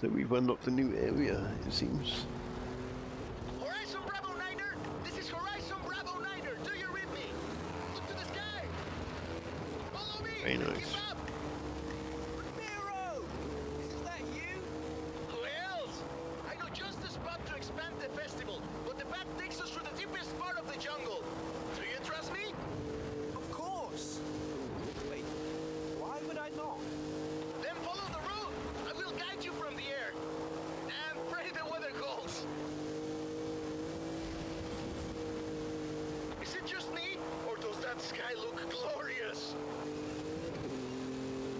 So we've unlocked a new area, it seems.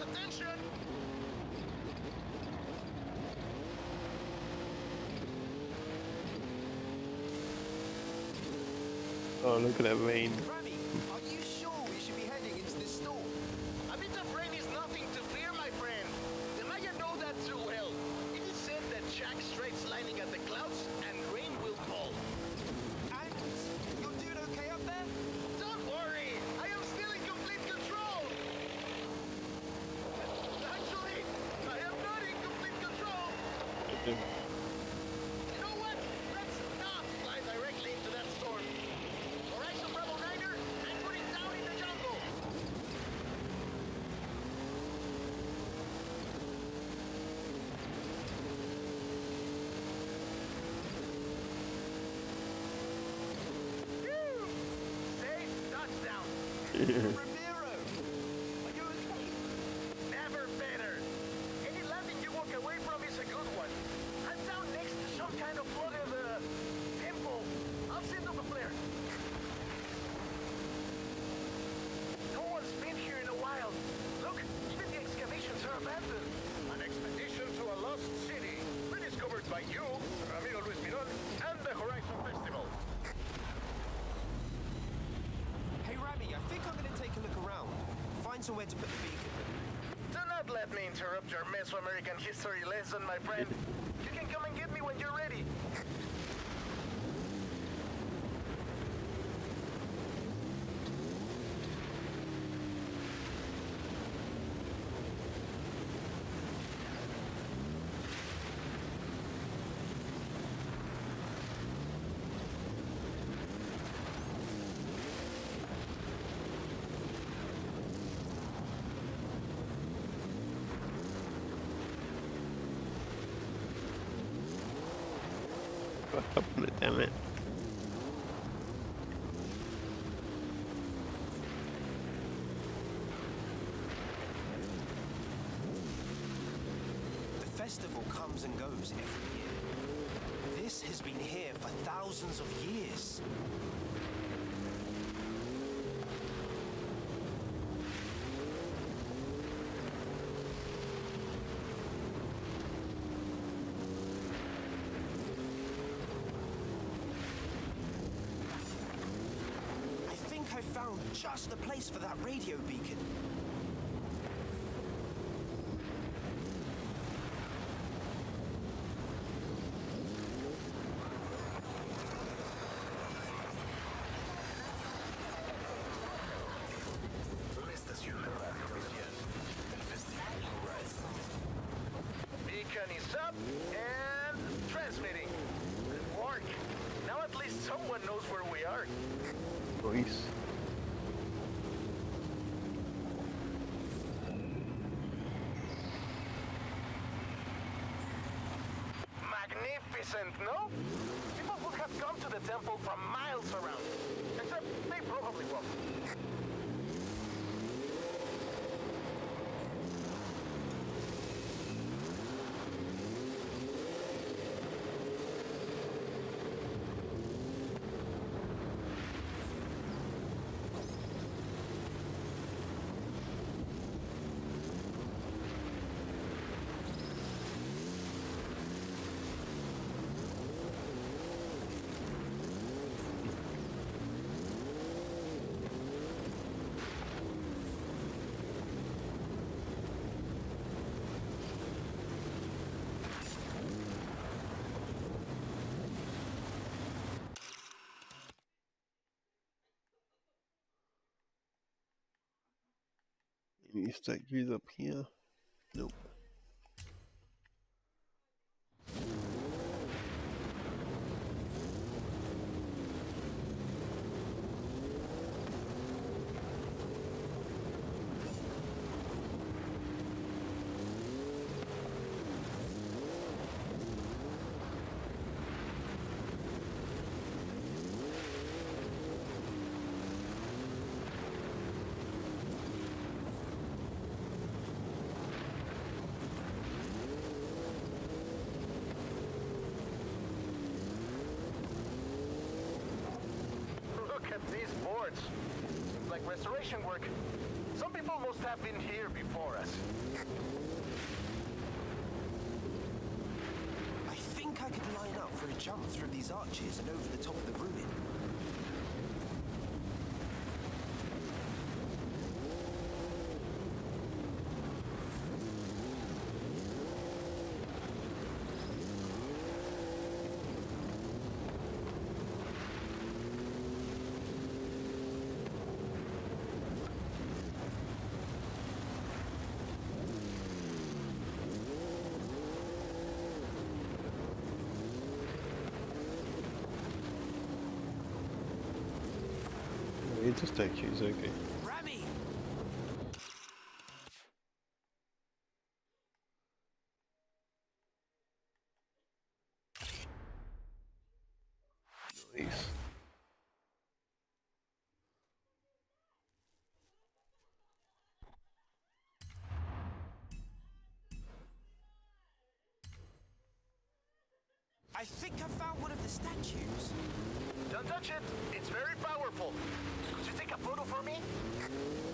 Attention! Oh, look at that rain. perspective. to where to put the beacon. Do not let me interrupt your Mesoamerican history lesson, my friend. You can come and get me when you're ready. festival comes and goes every year. This has been here for thousands of years. I found just the place for that radio beacon. And no? People would have come to the temple from miles around. Except they probably won't. Any statues up here? Nope. Look at these boards. Seems like restoration work. Some people must have been here before us. I think I could line up for a jump through these arches and over the top of the ruin. It's a statues, okay. Rami! Nice. I think I found one of the statues. Don't touch it. It's very powerful. Could you take a photo for me?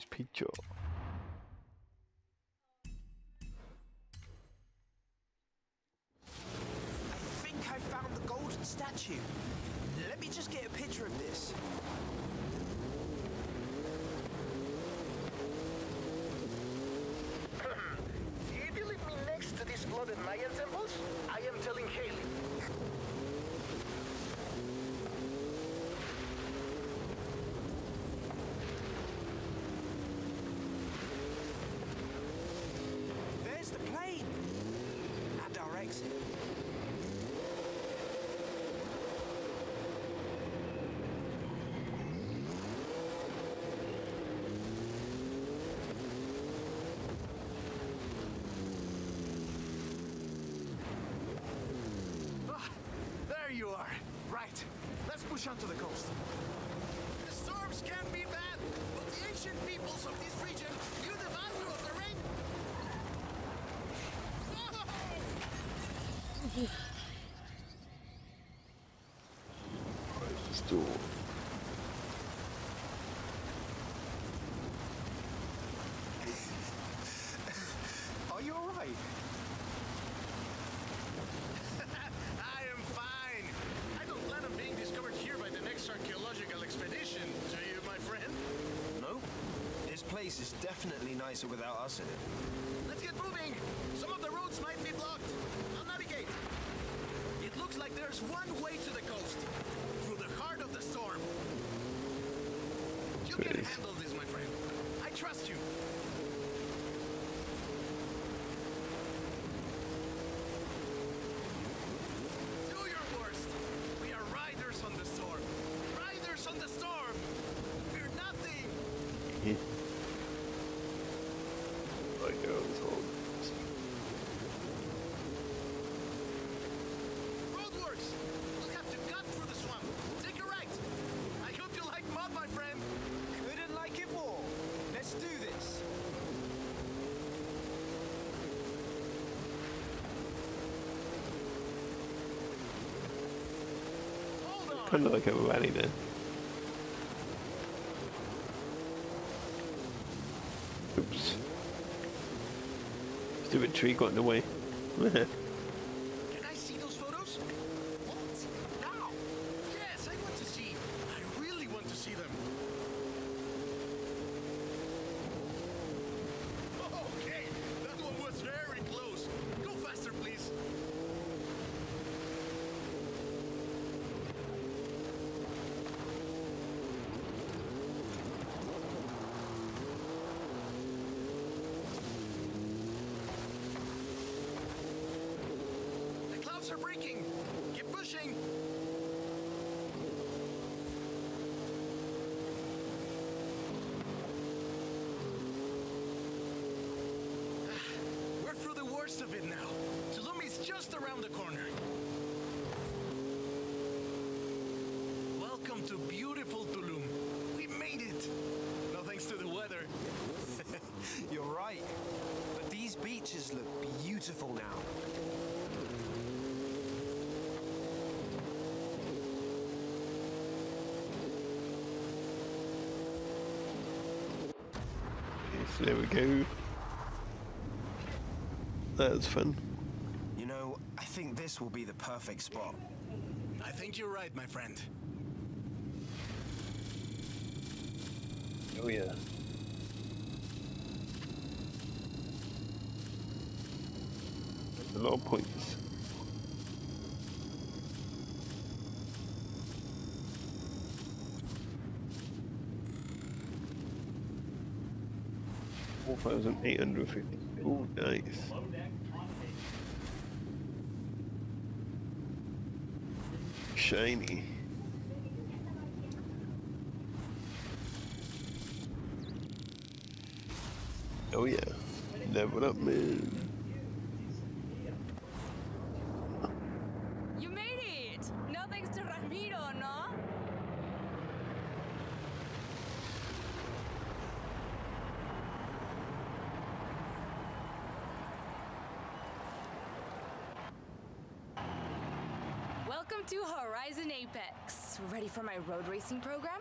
Nice picture. I think I found the golden statue. Let me just get a picture of this. If you leave me next to these flooded Mayan temples, I am telling Haley. There's the plane! And our exit. Ah, there you are. Right. Let's push on to the coast. The storms can be bad, but the ancient peoples of this region knew the value of the rain. Where's nicer without us in it. Let's get moving! Some of the roads might be blocked. I'll navigate. It looks like there's one way to the coast. Through the heart of the storm. You can handle this, my friend. I trust you. On. Kind of like a rally then. Oops. Stupid tree got in the way. Are breaking. Keep pushing. Ah, we're through the worst of it now. Tulum is just around the corner. Welcome to beautiful Tulum. We made it. No thanks to the weather. You're right. But these beaches look beautiful now. Yes, there we go. That was fun. You know, I think this will be the perfect spot. I think you're right, my friend. Oh yeah. A lot of points. Four thousand eight hundred fifty. Oh, nice. Shiny. Oh yeah. Level up, man. You made it! No thanks to Ramiro, no? Welcome to Horizon Apex. Ready for my road racing program?